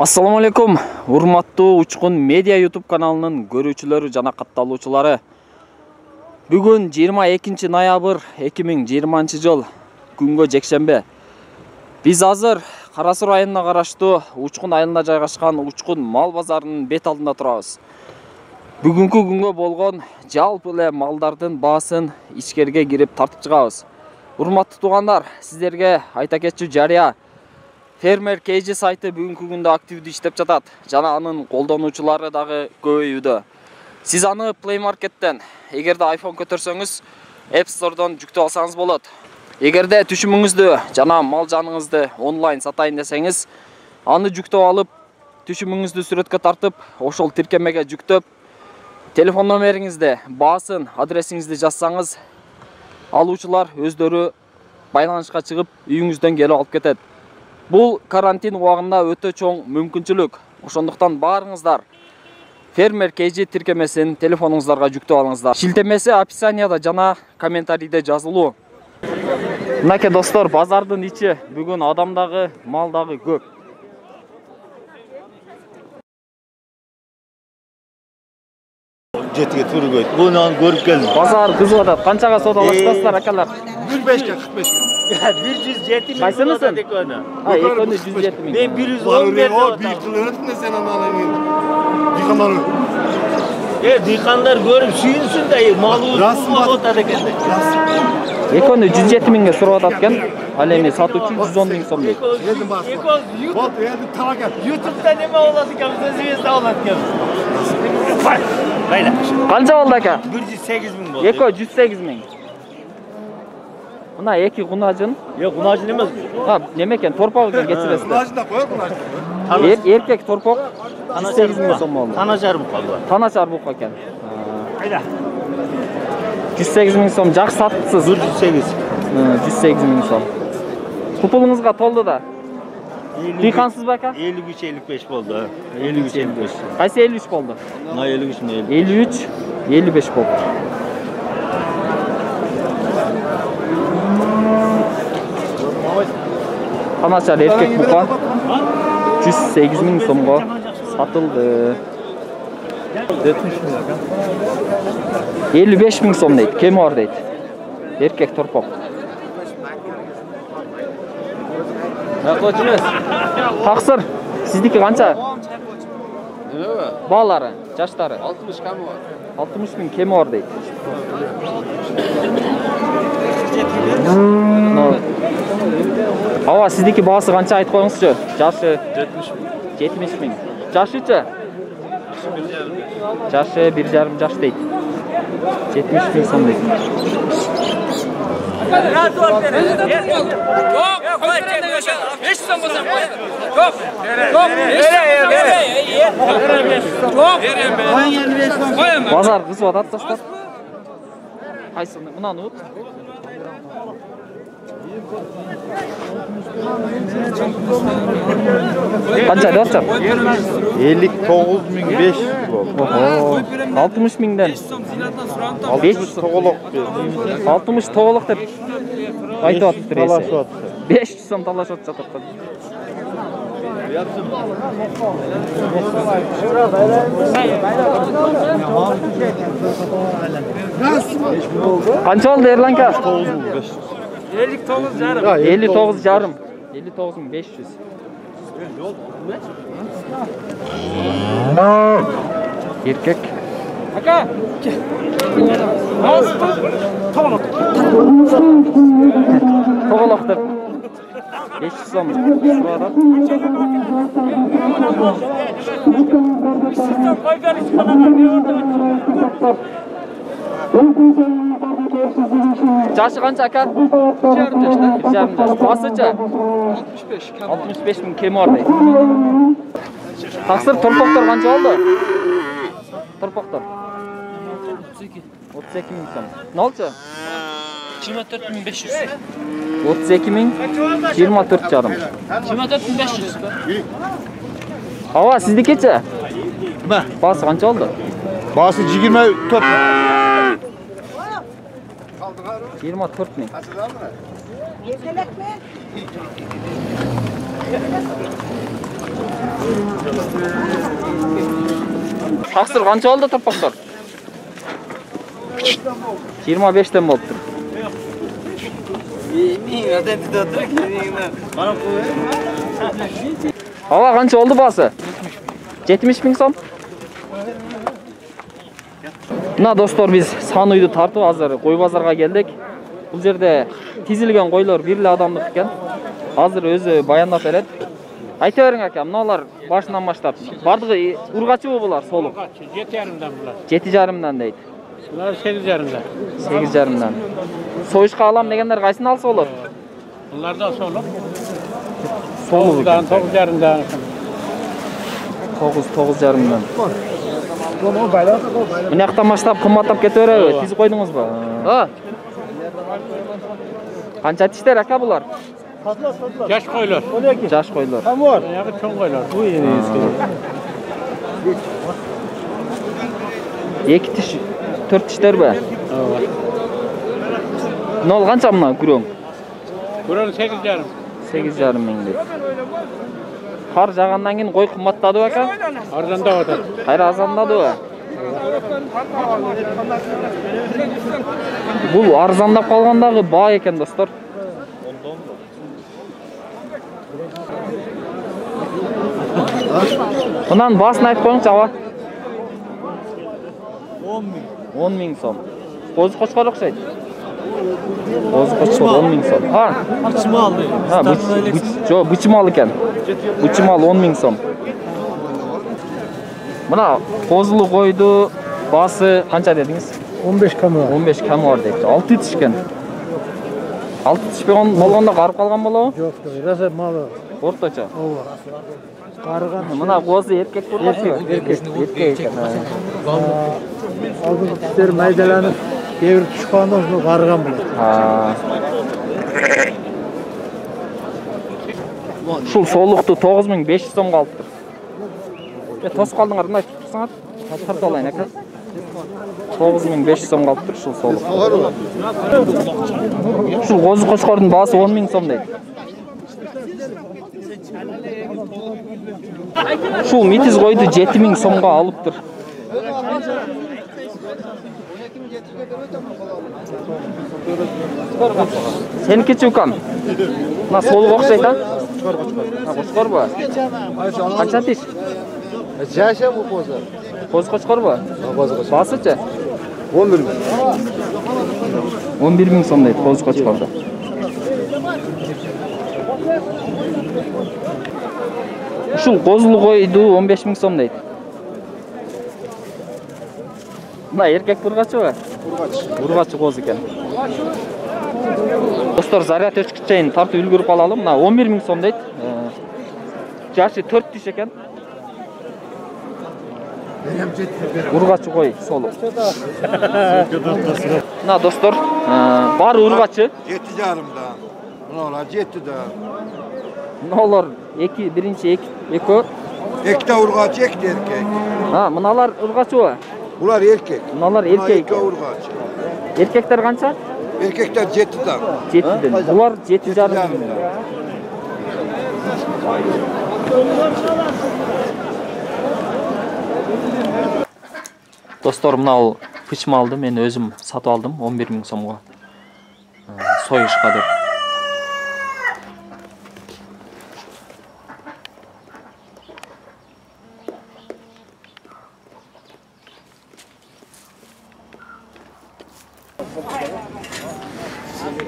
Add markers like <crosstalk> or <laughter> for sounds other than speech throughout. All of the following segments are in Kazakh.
ассалому алейкум урматтуу учкун медиа ютуб каналынын көрүүчүлөрү жана катталуучулары. Бүгүн 22 ноябрь 2020 жыл күнгө жекшембе. Биз азыр кара суу районуна караштуу учкун айылында жайгашкан учкун мал базарынын бет алдында турабыз. Бүгүнкү күнгө болгон жалпы эле малдардын баасын ичкерге кирип тартып чыгабыз. Урматтуу туугандар сиздерге айта кетчү жарыя. Фермер kg сайты бүгүнкү күндө активдүү иштеп жатат жана анын колдонуучулары дагы көбөйүүдө сиз аны play markеттен эгерде iphone көтөрсөңүз app store'дон жүктөп алсаңыз болот эгерде түшүмүңүздү жана мал жаныңызды онлайн сатайын десеңиз аны жүктөп алып түшүмүңүздү сүрөткө тартып ошол тиркемеге жүктөп телефон номериңизди баасын адресиңизди жазсаңыз алуучулар өздөрү байланышка чыгып үйүңүздөн келип алып кетет бул карантин убагында өтө чоң мүмкүнчүлүк ошондуктан баарыңыздар фермер kg тиркемесин телефонуңуздарга жүктөп алыңыздар. Шилтемеси описанияда жана комментарийде жазылуу мынакей достор базардын ичи бүгүн адам дагы мал дагы көп. Жетіге түргөйт. Буну көрүп келдим. Базар кызып атат канчага саудалашасыздар акалар? бир бешке кырк бешке. <laughs> bir yüz жети миң Кайсынысың? сатат экөөнү а экөөнү жүз жети миң мен бир жүз он берип бир атам жыл өттү сен анан дыйкандар э дыйкандар көрүп сүйүнсүн да малыбыз Рас ба? болуп атат экен деп экөөнү жүз жети миңге сурап атат экен ал эми сатуучу жүз он миң сом дейт Елдің басы. экөөбүз болду элди тала кел ютубта неме болот экенбиз өзүбүздө болот экенбиз кайда канча болду ака бир жүз сегиз миң болду экөө жүз сегиз миң мына эки кунажын жок кунажын эмес а неме экен торпок экен кечиресиздер мынажында коет мына Эр- эркек торпок жүз сегиз миң сом болду тана жарым калды таначар бука экен кайда жүз сегиз миң сом жакшы сатыпсыз бир жүз сегиз жүз сегиз миң сом купулуңузга толду да дыйкансызбы ака элүү үч элүү беш болду элүү үч элүү беш кайсы элүү үч болду мына элүү үч мына элүү элүү үч элүү каначар эркек бука жүз сегиз миң сомго сатылды элүү беш миң сом дейт кеми бар дейт эркек торпок акылчы эмес таксыр сиздики канча баалары жаштары алтымыш ками бар алтымыш миң кеми бар дейт Ооба сиздики баасы канча айтып коюңузчу жашы жетимиш миң жетимиш миң жашычы жашы бир жарым жаш дейт жетимиш миң сом дейт базар кызып атат достор кайсыны мынаны миң qancha dostlar ellik to'qqiz ming besh yuz oltmish mingdan. Besh to'g'liq oltmish to'g'liq deb aytyapti talashyapti besh yuz so'm talashyapti qancha oldi erlanka to'qqiz ming besh yuz 59 жарым. 59 жарым. 59 мың 500. Еркек. Ака. Тоғалақ. Тоғалақ деп. 500 сом сұрады. Сіздің қойған жашы канча ака бир жарым жашта бир жарым жаш басычы алтымыш беш алтымыш беш миң кеми бар дейт таксыр торпоктор канча болду торпоктор отуз эки миң сом нолчу жыйырма төрт миң беш жүз отуз эки миң жыйырма төрт жарым жыйырма төрт миң беш жүз ооба сиздикичи Кime? баасы канча болду Басы жигирме төрт. Жыйырма төрт миң Тақсыр қанша болды таппақтар? 25-тен болып тұр. Ала қанша oldu басы? 70 мың сом? Мына достор біз сан үйді тартып азыр қой базарға келдік. Бұл жерде тизилген қойлар бирле адамдық екен. Азыр өзі баяндап берет. Айта берің ака, мыналар башынан баштап. Бардығы ургачы бу булар солук. Жеті жарымдан бұлар. Жети жарымдан дейді. Бұлар сегіз жарымда. Сегиз жарымдан. Сойышқа алам дегендер қайсын алса болот? Бұлар да. Солук Тоғыздан, тоғыз жарымдан. Тоғыз, тоғыз жарымдан. Мына жақтан баштап қымбаттап кете береби? Тизип койдуңуз ба? Қанша тиштер ака булар? Yaş koyulur. Жаш койлор. Ayağı çoğun koyulur. Эки тиш, төрт тиштерби? Нол канча мына күрөң? Buranın sekiz yarım. Сегиз жарым миң дейт. Кар жагандан кийин кой кымбаттадыбы ака? Oradan da otur. Кайра арзандадыбы? Бул арзандап калгандагы баа экен достор. Мынанын баасын айтып коюңчу аба. 10 миң. 10 миң сом. Коз кочкор окшойт. Коз кочкор 10 миң сом. А, Бычмал değil. Ha, bu, uch mol o'n ming so'm. Mana qo'zilu qo'yni basi qancha dedingiz? o'n besh kamor o'n besh kamor deydi. Olti yetishgan olti yetishgan bo'lganda qarib qolgan bo'ladi yo'q rosa мало o'rtacha. Qarigan mana qo'zi erkak bo'lganku erkak erkak ekan oldin tishlar maydalanib devir tushganda qarg'an bo'ladi. Шул солуқты 9500 сомға алып тұр. Е, тосып қалдыңдар, мына тұрсаңар. Тартып алайын, ака. 9500 сомға алып тұр шул солық. Шул қозы қошқардың басы 10 мың сом дейді. Шул митиз қойды 7 мың сомға алып тұр. Seninki çukan. Mına soluk okşayt ha? qo'chqor qo'chqor qancha tish жашам bu qo'zi qo'zi qo'chqor bosichi o'n bir ming o'n bir ming. So'm deydi qo'zi qo'chqorda ушул козулгойду он беш миң сом дейт мына эркек бургачыбы бургач бургач коз экен Dostlar zaryad өчкүчейин тартып үлгүрүп алалы. Мына 11 миң сом дейт. Жашы 4 тиш экен. Ургачы кой солу. Мына достор, бар ургачы. Ne olar? Yetti de. Мыналар 2, биринчи 2, эко. Ekte urgaç, ekte erkek. Ha, мыналар ургачыбы? Bunlar erkek. Мыналар эркек. urgaç. Эркектер канча? Erkekler yettiden. 7ден. Булар 7 жарым. Достор, мынау пычмалды мен өзім сатып алдым 11 мың сомға. Сойышқа деп.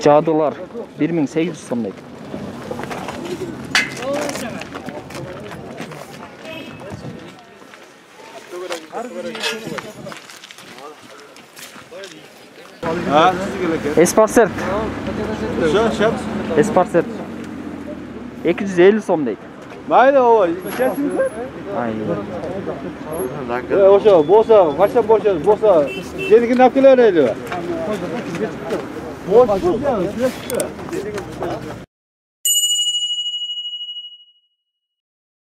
Cadılar 1800 sonundaydı. Esparsert. Esparsert. 250 somdaydı. Mayli o. Aynen. Oşa, bosa, kaçta bosa, bosa. Jeniki nakil öyleydi. 我就是这样认。